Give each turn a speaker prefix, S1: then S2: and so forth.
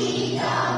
S1: Yeah.